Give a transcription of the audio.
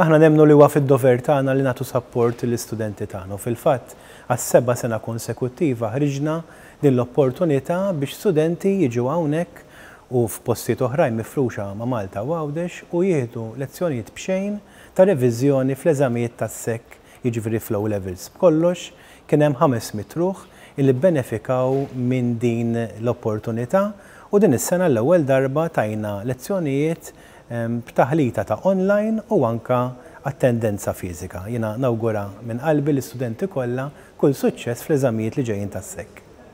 Aħna nemmnu li huwa fid-dover tagħna li nagħtu sapport lill-istudenti tagħna u fil-fatt għas-seba' sena konsekuttiva ħriġna din l-opportunità biex studenti jiġu hawnhekk u f'postijiet oħrajn mifruxa ma' Malta u Għawdex u jieħdu lezzjonijiet b'xejn ta' reviżjoni fl-eżamijiet tas-SEC jiġifieri fl-O Levels b'kollox, kien hemm ħames mitt ruħ illi bbenefikaw minn din l-opportunità u din is-sena għall-ewwel darba tajna lezzjonijiet b'taħlita ta' online u anke attendenza fiżika. Jiena nawgura minn qalbi lis-studenti kollha kull suċċess fl-eżamijiet li ġejjin tas-Sec.